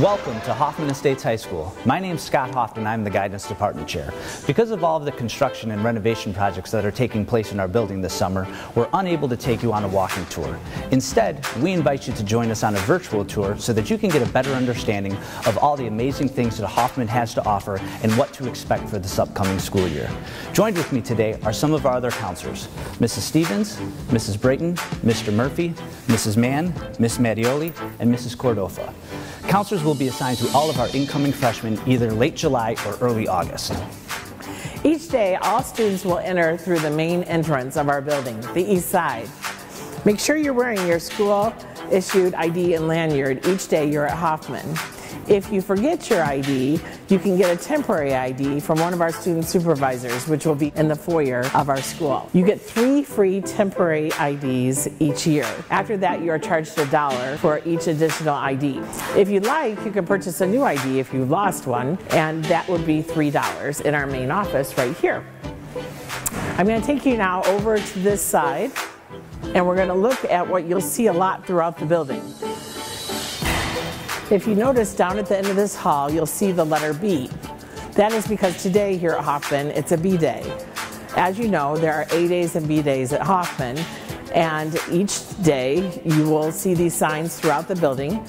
Welcome to Hoffman Estates High School. My name is Scott Hoffman. I'm the Guidance Department Chair. Because of all of the construction and renovation projects that are taking place in our building this summer, we're unable to take you on a walking tour. Instead, we invite you to join us on a virtual tour so that you can get a better understanding of all the amazing things that Hoffman has to offer and what to expect for this upcoming school year. Joined with me today are some of our other counselors, Mrs. Stevens, Mrs. Brayton, Mr. Murphy, Mrs. Mann, Miss Mattioli, and Mrs. Cordova. Counselors will be assigned to all of our incoming freshmen either late July or early August. Each day, all students will enter through the main entrance of our building, the east side. Make sure you're wearing your school issued ID and lanyard each day you're at Hoffman. If you forget your ID, you can get a temporary ID from one of our student supervisors, which will be in the foyer of our school. You get three free temporary IDs each year. After that, you are charged a dollar for each additional ID. If you'd like, you can purchase a new ID if you lost one, and that would be $3 in our main office right here. I'm going to take you now over to this side, and we're going to look at what you'll see a lot throughout the building. If you notice down at the end of this hall, you'll see the letter B. That is because today here at Hoffman, it's a B day. As you know, there are A days and B days at Hoffman, and each day you will see these signs throughout the building,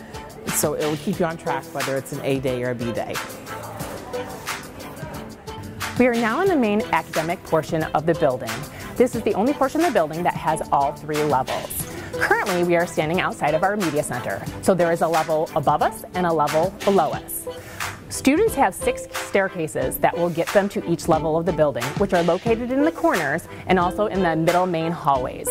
so it will keep you on track whether it's an A day or a B day. We are now in the main academic portion of the building. This is the only portion of the building that has all three levels. Currently, we are standing outside of our media center. So there is a level above us and a level below us. Students have six staircases that will get them to each level of the building, which are located in the corners and also in the middle main hallways.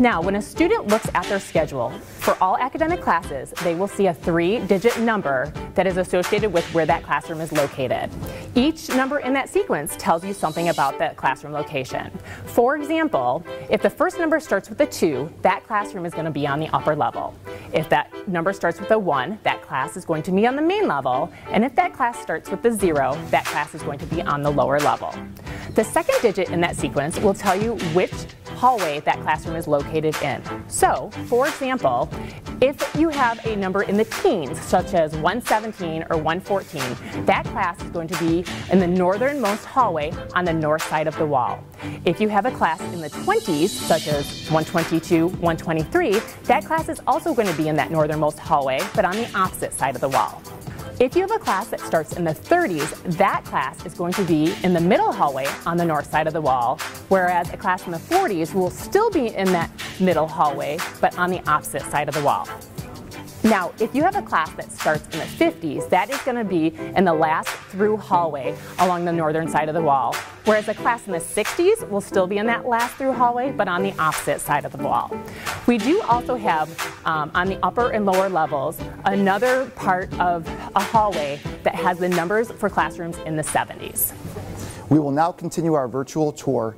Now, when a student looks at their schedule, for all academic classes, they will see a three-digit number that is associated with where that classroom is located. Each number in that sequence tells you something about that classroom location. For example, if the first number starts with a 2, that classroom is going to be on the upper level. If that number starts with a 1, that class is going to be on the main level, and if that class starts with a 0, that class is going to be on the lower level. The second digit in that sequence will tell you which hallway that classroom is located in. So, for example, if you have a number in the teens, such as 117 or 114, that class is going to be in the northernmost hallway on the north side of the wall. If you have a class in the 20s, such as 122, 123, that class is also going to be in that northernmost hallway, but on the opposite side of the wall. If you have a class that starts in the 30s, that class is going to be in the middle hallway on the north side of the wall, whereas a class in the 40s will still be in that middle hallway, but on the opposite side of the wall. Now, if you have a class that starts in the 50s, that is going to be in the last through hallway along the northern side of the wall, whereas a class in the 60s will still be in that last through hallway, but on the opposite side of the wall. We do also have, um, on the upper and lower levels, another part of a hallway that has the numbers for classrooms in the 70s. We will now continue our virtual tour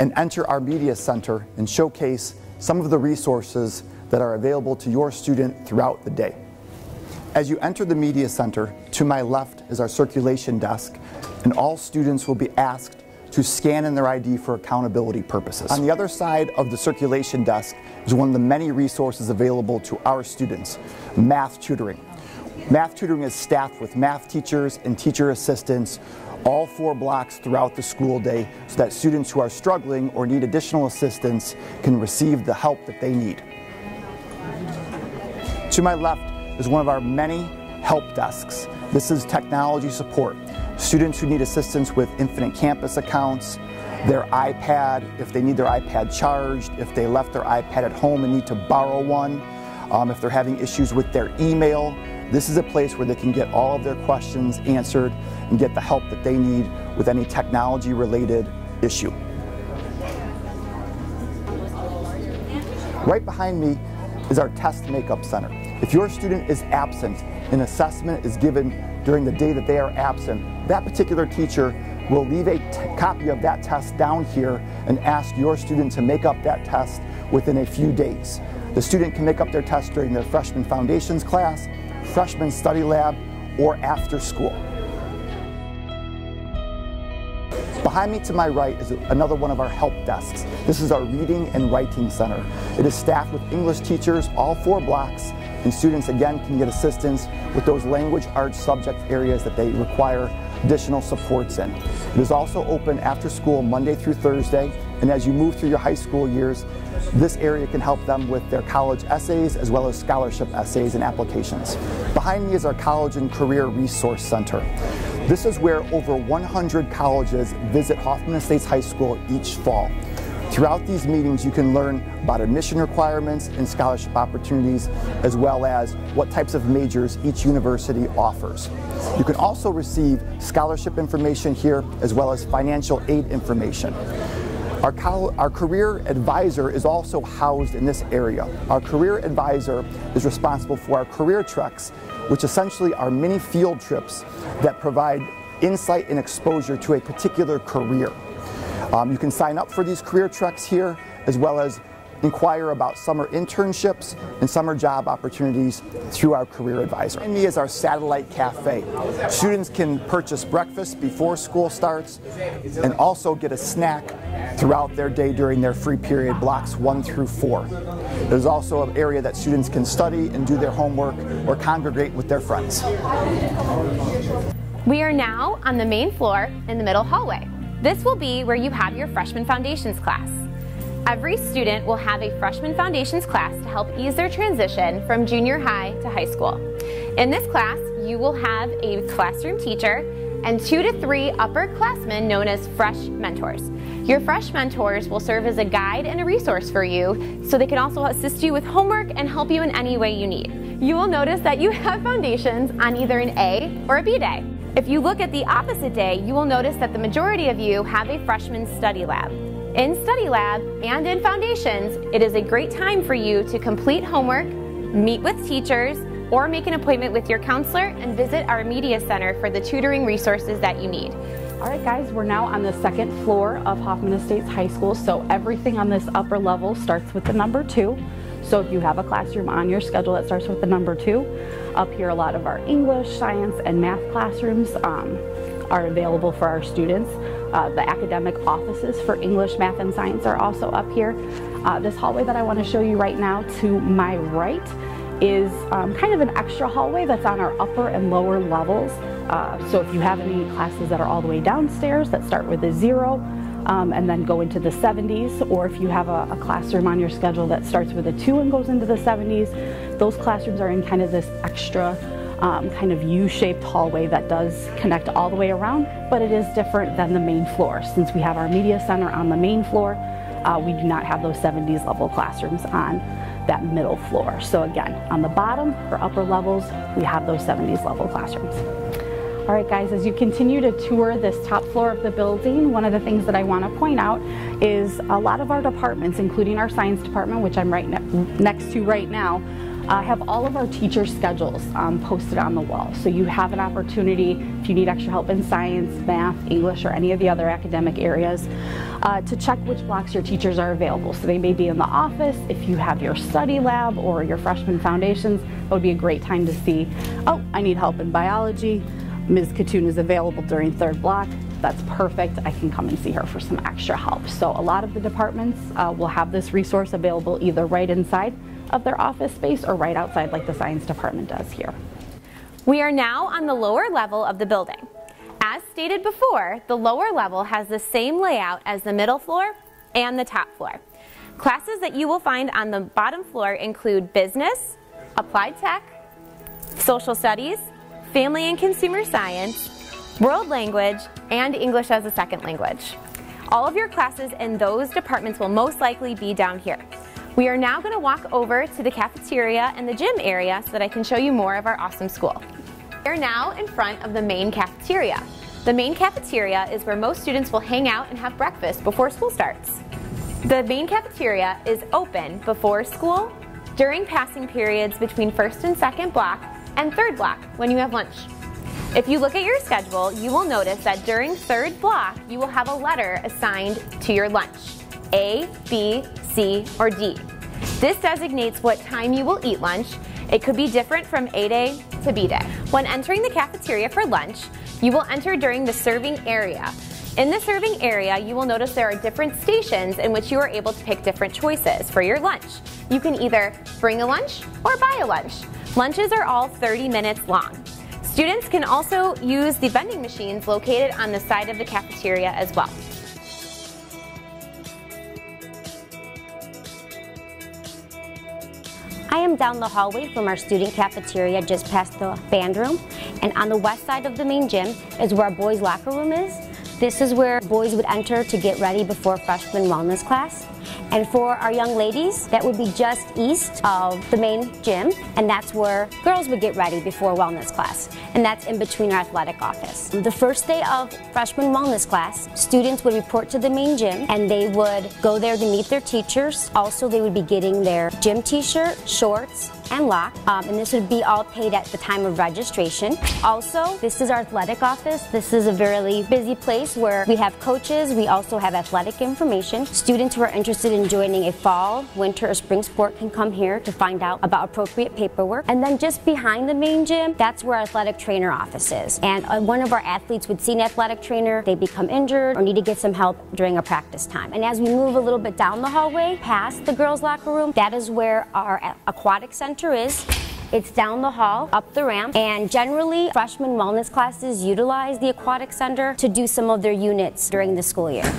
and enter our media center and showcase some of the resources that are available to your student throughout the day. As you enter the Media Center, to my left is our circulation desk, and all students will be asked to scan in their ID for accountability purposes. On the other side of the circulation desk is one of the many resources available to our students, math tutoring. Math tutoring is staffed with math teachers and teacher assistants all four blocks throughout the school day so that students who are struggling or need additional assistance can receive the help that they need. To my left is one of our many help desks. This is technology support. Students who need assistance with Infinite Campus accounts, their iPad, if they need their iPad charged, if they left their iPad at home and need to borrow one, um, if they're having issues with their email, this is a place where they can get all of their questions answered and get the help that they need with any technology related issue. Right behind me is our test makeup center. If your student is absent, an assessment is given during the day that they are absent, that particular teacher will leave a copy of that test down here and ask your student to make up that test within a few days. The student can make up their test during their freshman foundations class, freshman study lab, or after school. Behind me to my right is another one of our help desks. This is our reading and writing center. It is staffed with English teachers, all four blocks, and students again can get assistance with those language arts subject areas that they require additional supports in. It is also open after school Monday through Thursday, and as you move through your high school years, this area can help them with their college essays as well as scholarship essays and applications. Behind me is our College and Career Resource Center. This is where over 100 colleges visit Hoffman Estates High School each fall. Throughout these meetings, you can learn about admission requirements and scholarship opportunities, as well as what types of majors each university offers. You can also receive scholarship information here, as well as financial aid information. Our, our, career advisor is also housed in this area. Our career advisor is responsible for our career treks, which essentially are mini field trips that provide insight and exposure to a particular career. Um, you can sign up for these career treks here as well as inquire about summer internships and summer job opportunities through our career advisor. And me is our satellite cafe. Students can purchase breakfast before school starts and also get a snack throughout their day during their free period blocks one through four. There's also an area that students can study and do their homework or congregate with their friends. We are now on the main floor in the middle hallway. This will be where you have your freshman foundations class. Every student will have a freshman foundations class to help ease their transition from junior high to high school. In this class, you will have a classroom teacher and two to three upperclassmen known as fresh mentors. Your fresh mentors will serve as a guide and a resource for you so they can also assist you with homework and help you in any way you need. You will notice that you have foundations on either an A or a B day. If you look at the opposite day, you will notice that the majority of you have a freshman study lab. In Study Lab and in Foundations, it is a great time for you to complete homework, meet with teachers, or make an appointment with your counselor and visit our Media Center for the tutoring resources that you need. All right guys, we're now on the second floor of Hoffman Estates High School, so everything on this upper level starts with the number two. So if you have a classroom on your schedule that starts with the number two, up here a lot of our English, science, and math classrooms um, are available for our students. Uh, the academic offices for English, math, and science are also up here. Uh, this hallway that I want to show you right now to my right is um, kind of an extra hallway that's on our upper and lower levels. Uh, so if you have any classes that are all the way downstairs that start with a zero, um, and then go into the 70s, or if you have a, a, classroom on your schedule that starts with a 2 and goes into the 70s, those classrooms are in kind of this extra um, kind of U-shaped hallway that does connect all the way around, but it is different than the main floor. Since we have our media center on the main floor, uh, we do not have those 70s level classrooms on that middle floor. So again, on the bottom or upper levels, we have those 70s level classrooms. All right, guys, as you continue to tour this top floor of the building, one of the things that I want to point out is a lot of our departments, including our science department, which I'm right ne next to right now, uh, have all of our teacher schedules um, posted on the wall. So you have an opportunity, if you need extra help in science, math, English, or any of the other academic areas, uh, to check which blocks your teachers are available. So they may be in the office. If you have your study lab or your freshman foundations, it would be a great time to see, oh, I need help in biology. Ms. Katoon is available during third block, that's perfect. I can come and see her for some extra help. So a lot of the departments uh, will have this resource available either right inside of their office space or right outside like the science department does here. We are now on the lower level of the building. As stated before, the lower level has the same layout as the middle floor and the top floor. Classes that you will find on the bottom floor include business, applied tech, social studies, family and consumer science, world language, and English as a second language. All of your classes in those departments will most likely be down here. We are now going to walk over to the cafeteria and the gym area so that I can show you more of our awesome school. We are now in front of the main cafeteria. The main cafeteria is where most students will hang out and have breakfast before school starts. The main cafeteria is open before school, during passing periods between first and second block, and third block when you have lunch. If you look at your schedule, you will notice that during third block, you will have a letter assigned to your lunch, A, B, C, or D. This designates what time you will eat lunch. It could be different from A day to B day. When entering the cafeteria for lunch, you will enter during the serving area. In the serving area, you will notice there are different stations in which you are able to pick different choices for your lunch. You can either bring a lunch or buy a lunch. Lunches are all 30 minutes long. Students can also use the vending machines located on the side of the cafeteria as well. I am down the hallway from our student cafeteria just past the band room and on the west side of the main gym is where our boys locker room is. This is where boys would enter to get ready before freshman wellness class. And for our young ladies, that would be just east of the main gym, and that's where girls would get ready before wellness class, and that's in between our athletic office. The first day of freshman wellness class, students would report to the main gym, and they would go there to meet their teachers. Also, they would be getting their gym t-shirt, shorts, and lock, um, and this would be all paid at the time of registration. Also, this is our athletic office. This is a very busy place where we have coaches, we also have athletic information. Students who are interested in joining a fall, winter, or spring sport can come here to find out about appropriate paperwork. And then just behind the main gym, that's where our athletic trainer office is. And uh, one of our athletes would see an athletic trainer, they become injured or need to get some help during a practice time. And as we move a little bit down the hallway, past the girls' locker room, that is where our aquatic center is. It's down the hall, up the ramp, and generally freshman wellness classes utilize the aquatic center to do some of their units during the school year.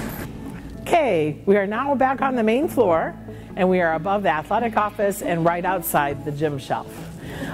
Okay, we are now back on the main floor and we are above the athletic office and right outside the gym shelf.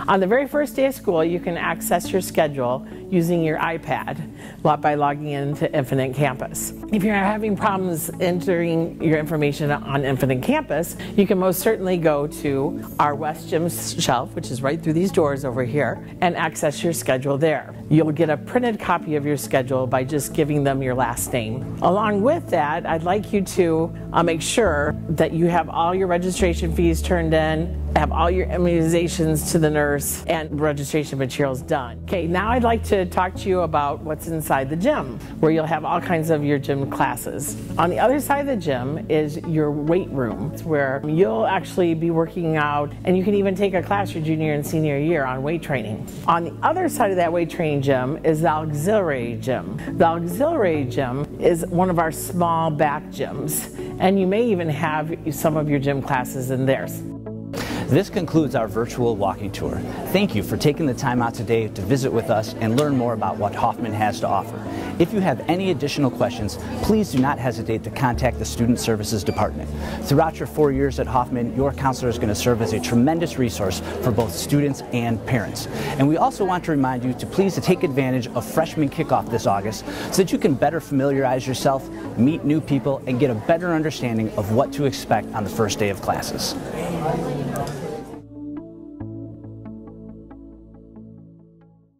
On the very first day of school, you can access your schedule using your iPad by logging into Infinite Campus. If you're having problems entering your information on Infinite Campus, you can most certainly go to our West Gym shelf, which is right through these doors over here, and access your schedule there. You'll get a printed copy of your schedule by just giving them your last name. Along with that, I'd like you to uh, make sure that you have all your registration fees turned in, have all your immunizations to the nurse, and registration materials done. Okay, now I'd like to talk to you about what's inside the gym, where you'll have all kinds of your gym classes. On the other side of the gym is your weight room, where you'll actually be working out, and you can even take a class your junior and senior year on weight training. On the other side of that weight training gym is the auxiliary gym. The auxiliary gym is one of our small back gyms, and you may even have some of your gym classes in there. This concludes our virtual walking tour. Thank you for taking the time out today to visit with us and learn more about what Hoffman has to offer. If you have any additional questions, please do not hesitate to contact the Student Services Department. Throughout your four years at Hoffman, your counselor is going to serve as a tremendous resource for both students and parents. And we also want to remind you to please to take advantage of freshman kickoff this August so that you can better familiarize yourself, meet new people, and get a better understanding of what to expect on the first day of classes.